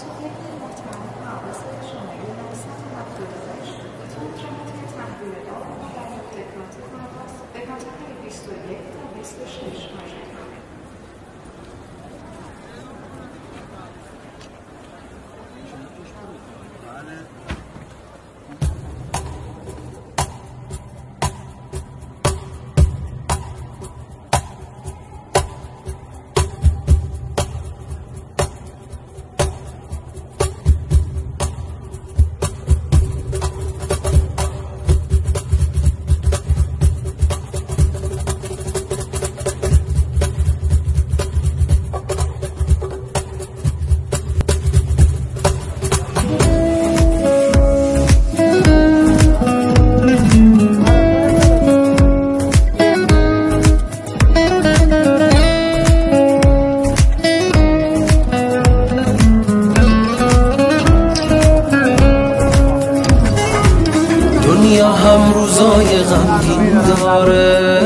Thanks. غمگین داره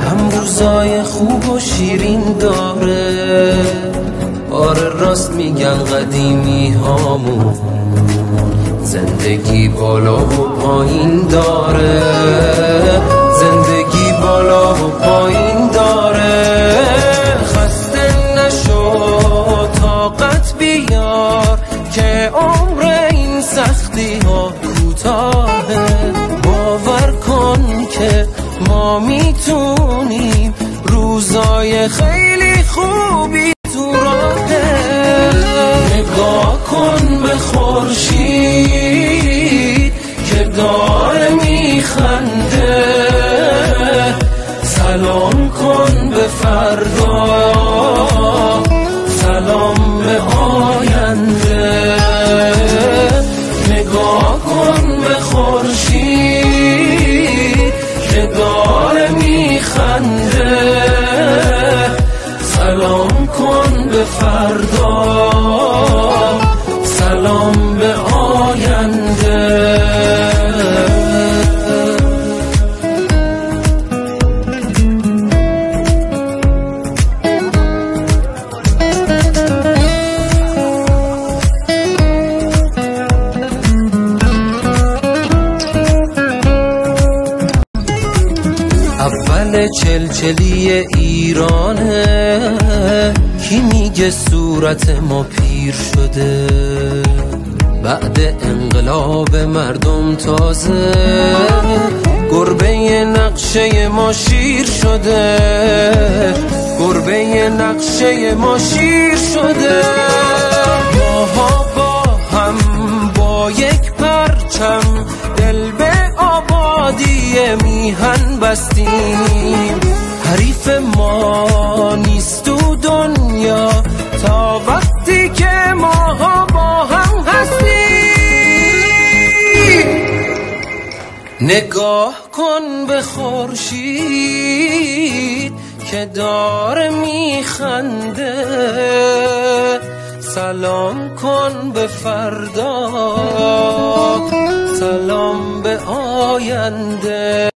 هم روزای خوب و شیرین داره. آره راست میگن قدیمی هامون زندگی بالا و پایین داره. زندگی بالا و پایین داره. خسته نشو طاقت بیار که عمر این سختی ها ما می‌تونیم روزای خیلی خوبی تو راهه. نگاه کن به خورشید که داره میخنده. سلام کن به فردا. اول چلچلی ایرانه. کی میگه صورت ما پیر شده؟ بعد انقلاب مردم تازه. گربه نقشه ما شیر شده. گربه نقشه ما شیر شده. ماها با هم با یک پرچم دل به آبادی میهن بستیم. حریف ما نیست تو دنیا. تا وقتی که ماها با هم هستیم نگاه کن به خورشید که داره میخنده. سلام کن به فردا. سلام به آینده.